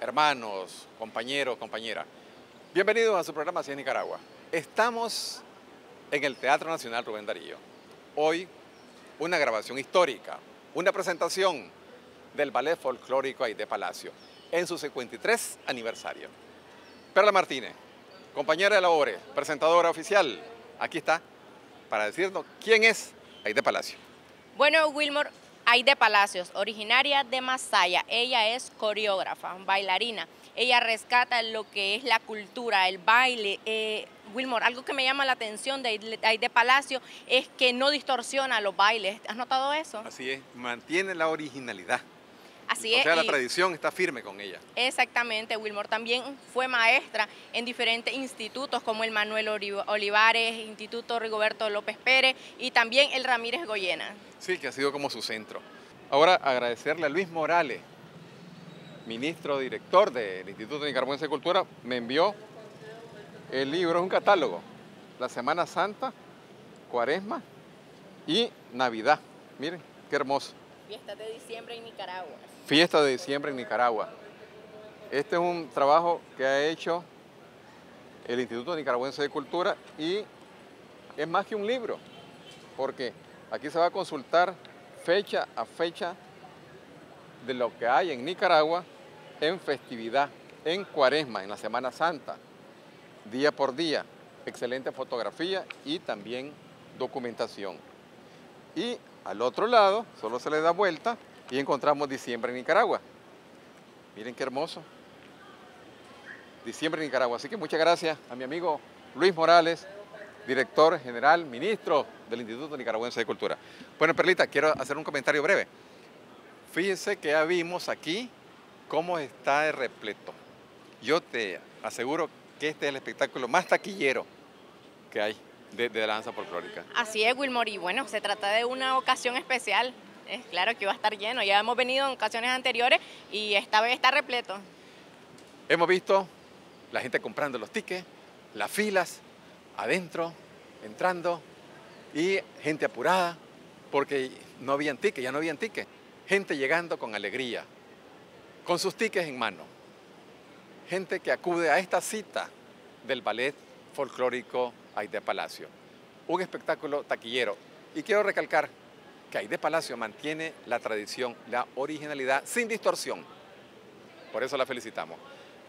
hermanos, compañeros, compañeras. Bienvenidos a su programa Así Nicaragua. Estamos en el Teatro Nacional Rubén Darío. Hoy una grabación histórica, una presentación del ballet folclórico Aide Palacio en su 53 aniversario. Perla Martínez, compañera de labores, presentadora oficial, aquí está para decirnos quién es Aide Palacio. Bueno, Wilmore, Aide Palacios, originaria de Masaya. Ella es coreógrafa, bailarina. Ella rescata lo que es la cultura, el baile. Eh, Wilmore, algo que me llama la atención de Aide Palacio es que no distorsiona los bailes. ¿Has notado eso? Así es, mantiene la originalidad. Así o sea, la tradición está firme con ella. Exactamente, Wilmore también fue maestra en diferentes institutos como el Manuel Olivares, Instituto Rigoberto López Pérez y también el Ramírez Goyena. Sí, que ha sido como su centro. Ahora agradecerle a Luis Morales, ministro director del Instituto Nicaragüense de Cultura, me envió el libro, es un catálogo, la Semana Santa, Cuaresma y Navidad. Miren, qué hermoso. Fiesta de diciembre en Nicaragua. Fiesta de diciembre en Nicaragua. Este es un trabajo que ha hecho el Instituto Nicaragüense de Cultura y es más que un libro, porque aquí se va a consultar fecha a fecha de lo que hay en Nicaragua en festividad, en cuaresma, en la Semana Santa, día por día. Excelente fotografía y también documentación. Y al otro lado, solo se le da vuelta y encontramos diciembre en Nicaragua. Miren qué hermoso. Diciembre en Nicaragua. Así que muchas gracias a mi amigo Luis Morales, director general, ministro del Instituto Nicaragüense de Cultura. Bueno, Perlita, quiero hacer un comentario breve. Fíjense que ya vimos aquí cómo está el repleto. Yo te aseguro que este es el espectáculo más taquillero que hay de, de danza folclórica. Así es, Wilmore, y bueno, se trata de una ocasión especial. Es claro que iba a estar lleno, ya hemos venido en ocasiones anteriores y esta vez está repleto. Hemos visto la gente comprando los tickets, las filas, adentro, entrando, y gente apurada, porque no habían tickets, ya no habían tickets. Gente llegando con alegría, con sus tickets en mano. Gente que acude a esta cita del ballet folclórico Aide Palacio. Un espectáculo taquillero. Y quiero recalcar que Aide Palacio mantiene la tradición, la originalidad sin distorsión. Por eso la felicitamos.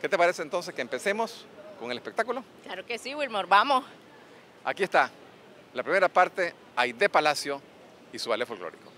¿Qué te parece entonces que empecemos con el espectáculo? Claro que sí, Wilmore, vamos. Aquí está la primera parte, Aide Palacio y su ballet folclórico.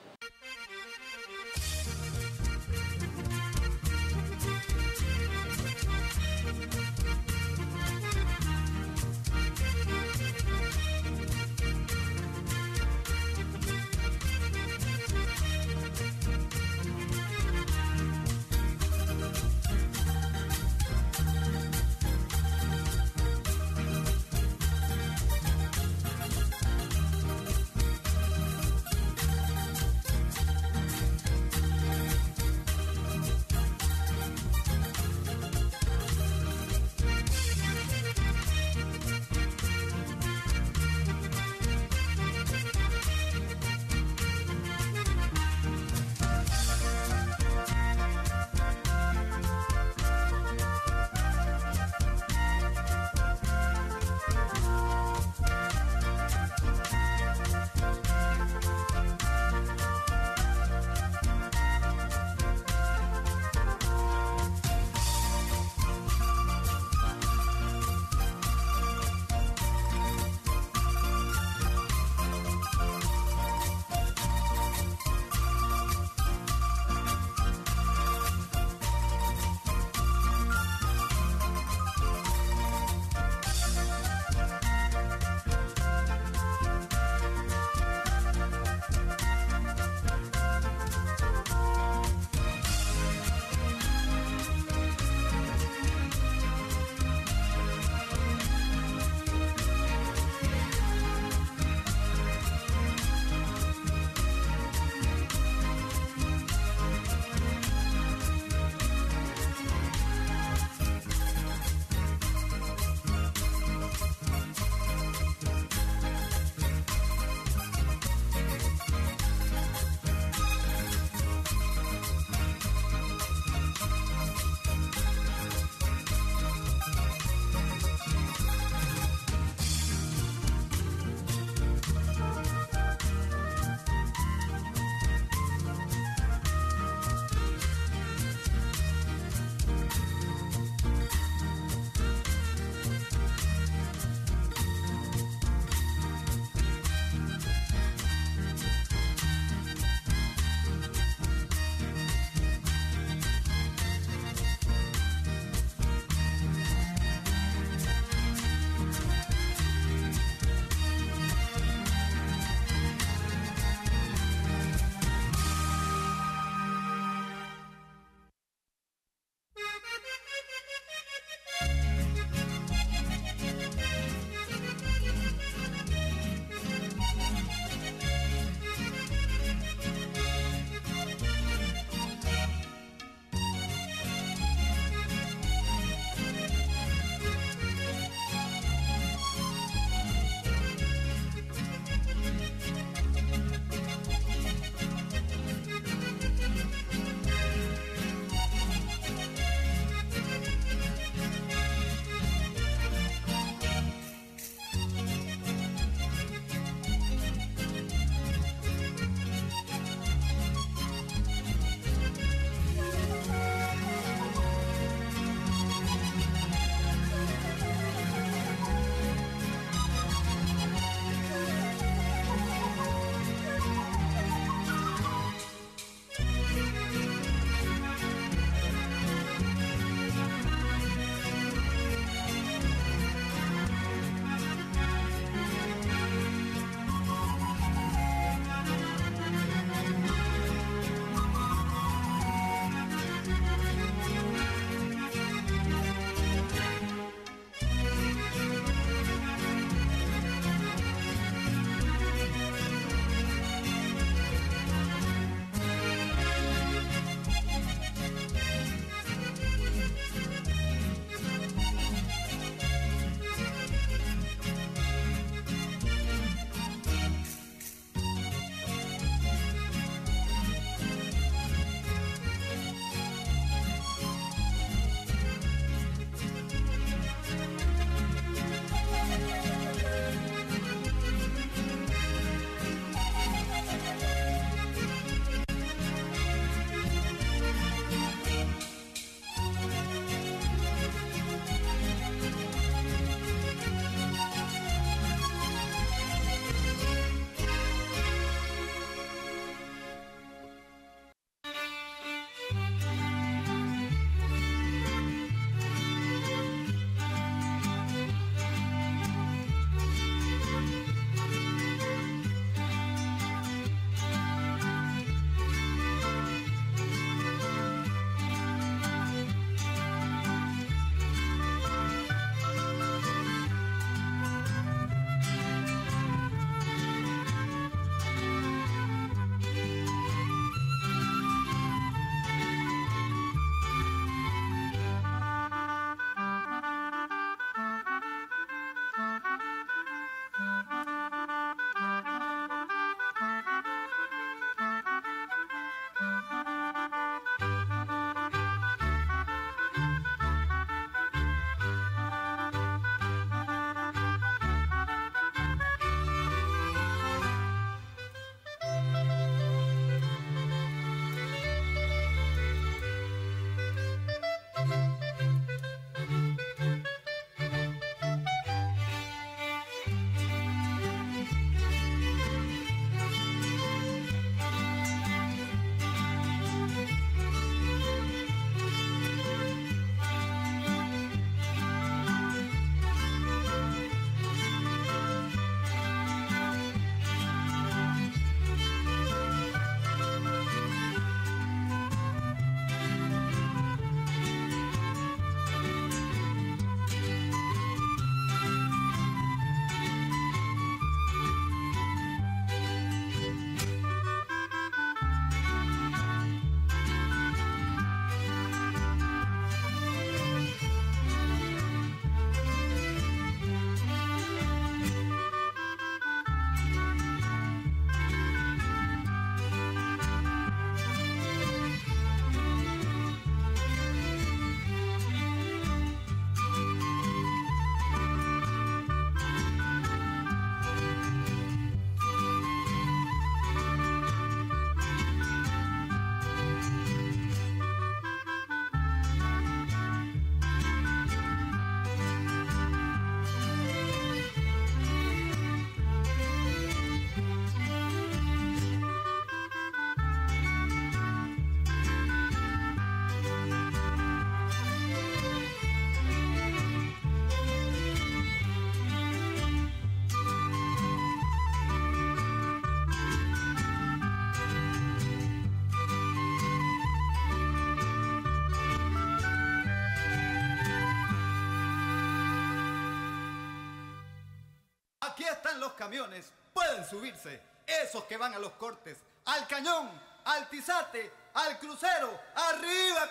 Aquí están los camiones, pueden subirse. Esos que van a los cortes, al cañón, al tizate, al crucero. ¡Arriba,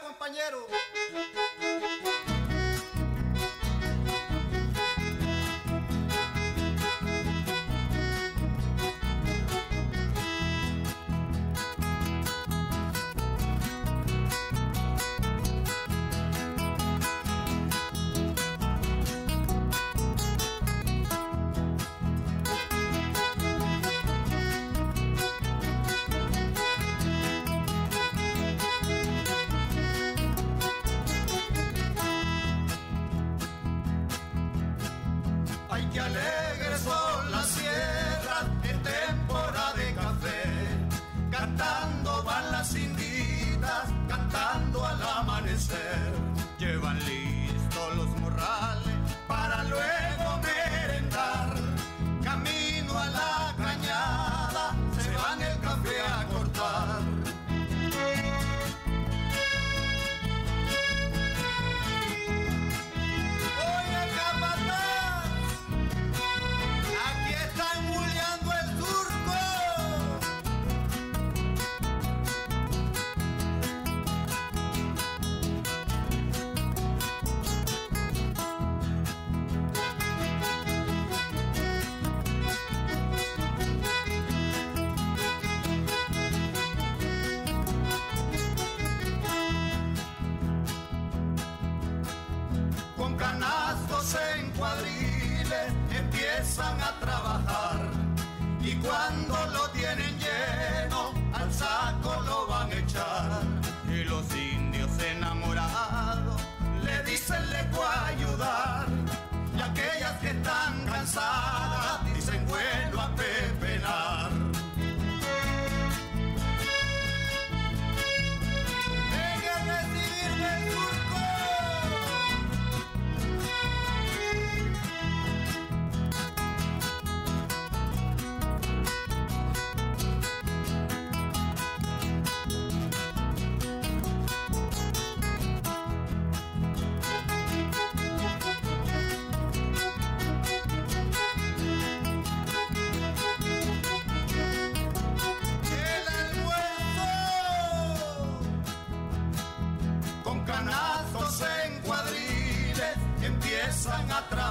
mañanero. a trabajar. Y cuando compañeros! dicen